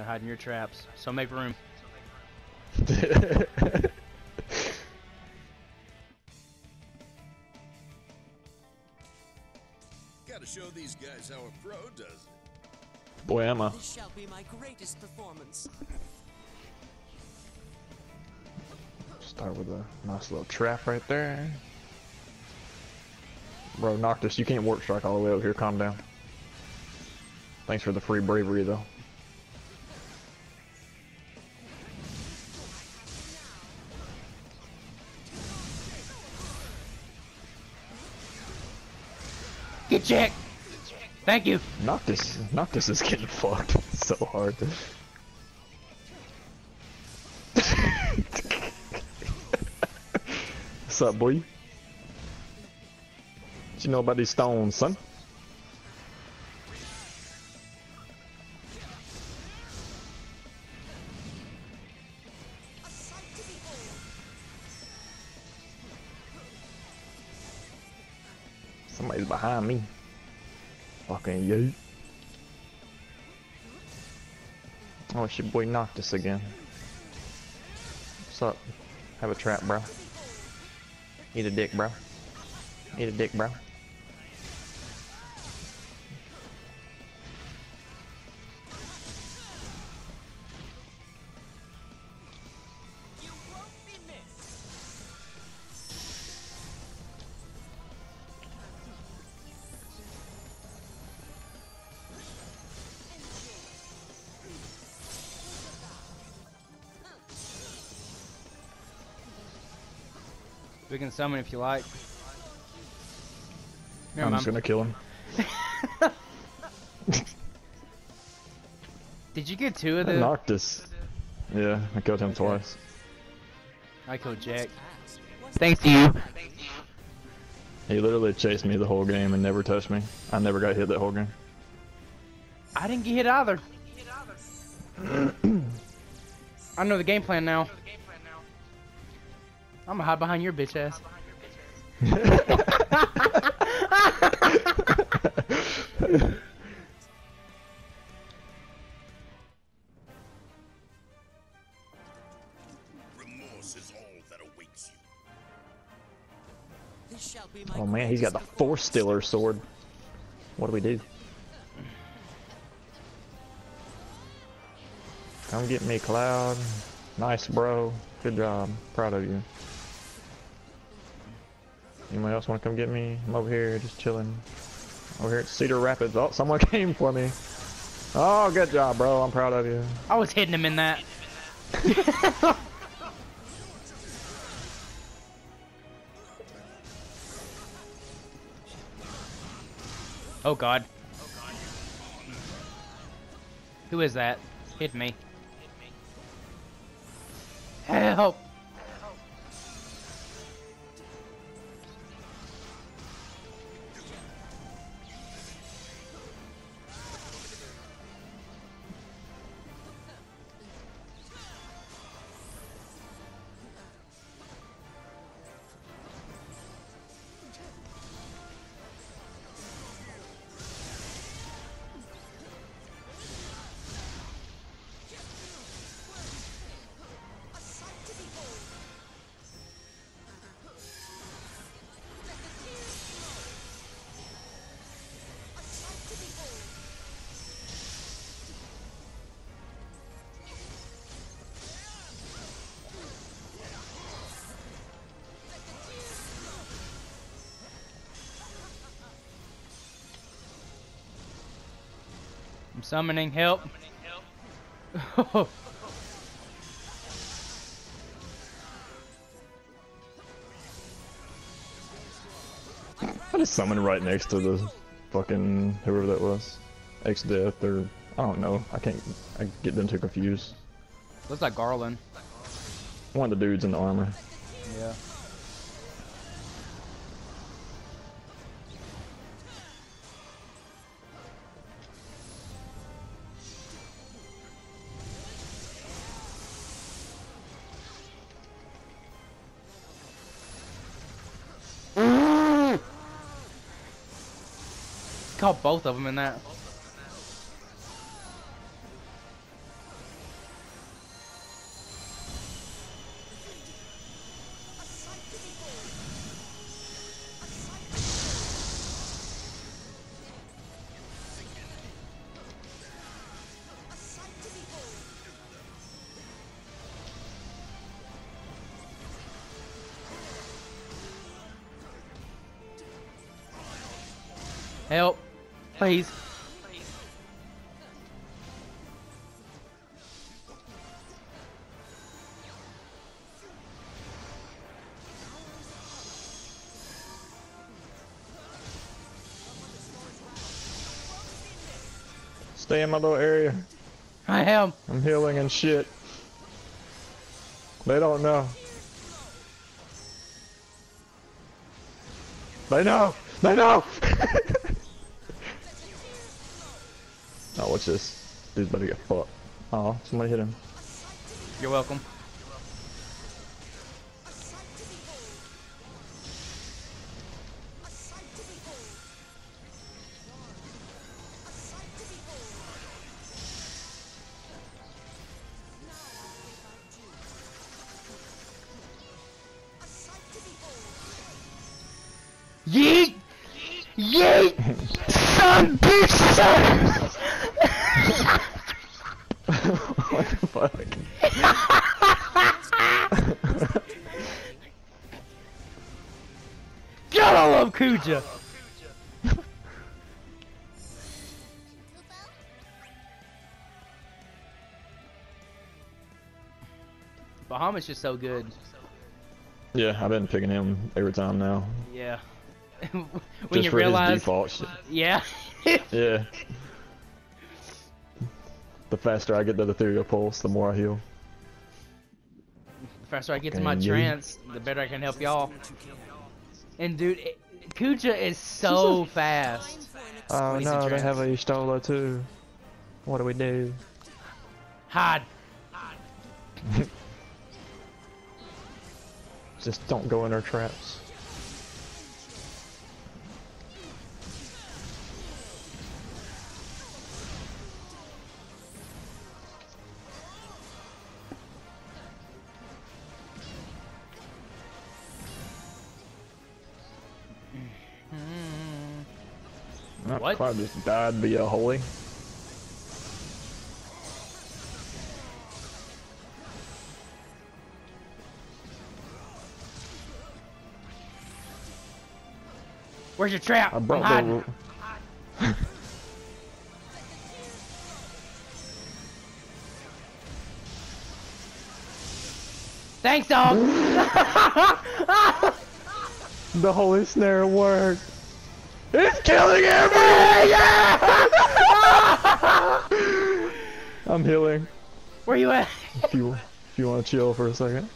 can hide in your traps. So make room. Gotta show these guys how a pro does it. Boy, am I. This shall be my greatest performance. Start with a nice little trap right there. Bro, Noctis, you can't warp strike all the way over here. Calm down. Thanks for the free bravery, though. Get checked! Thank you! Noctis, Noctis is getting fucked so hard. What's up, boy? What you know about these stones, son? Behind me. Fucking you. Oh, it's your boy Noctis again. What's up? Have a trap, bro. Eat a dick, bro. Eat a dick, bro. We can summon if you like. I'm just gonna kill him. Did you get two of them? Noctis. Yeah, I killed him twice. I killed Jack. Thanks to you. He literally chased me the whole game and never touched me. I never got hit that whole game. I didn't get hit either. I know the game plan now. I'm gonna hide behind your bitch ass. Remorse is all that awaits you. This shall be my Oh man, he's got the Force performance. Stiller sword. What do we do? Come get me, Cloud. Nice, bro. Good job. Proud of you. Anybody else want to come get me? I'm over here just chilling. Over here at Cedar Rapids. Oh, someone came for me. Oh, good job, bro. I'm proud of you. I was hitting him in that. oh god. Who is that? Hit me. Help! I'm summoning help. I just summoned right next to the fucking whoever that was. Exdeath or I don't know. I can't I get them too confused. Looks like Garland. One of the dudes in the armor. Yeah. caught both of them in that. Help. Please. Stay in my little area. I am. I'm healing and shit. They don't know. They know! They know! oh, what's this? Dude's about to get fucked. Oh, somebody hit him. You're welcome. Yeet! Yeet! Son, bitch, son! What the fuck? God, I love Kuja! Bahamut's just so good. Yeah, I've been picking him every time now. Yeah. when Just you realize, default shit. yeah. Yeah. The faster I get that ethereal pulse, the more I heal. the faster I get to my And you- trance, the better I can help y'all. And dude, it, Kuja is so fast. Oh When he's in no, they have a Y'shtola too. What do we do? Hide. Just don't go in their traps. What? Cloud just died via holy. Where's your trap? I I'm the. Thanks, dog. The holy snare worked. It's killing everything! I'm healing. Where you at? If you if you want to chill for a second.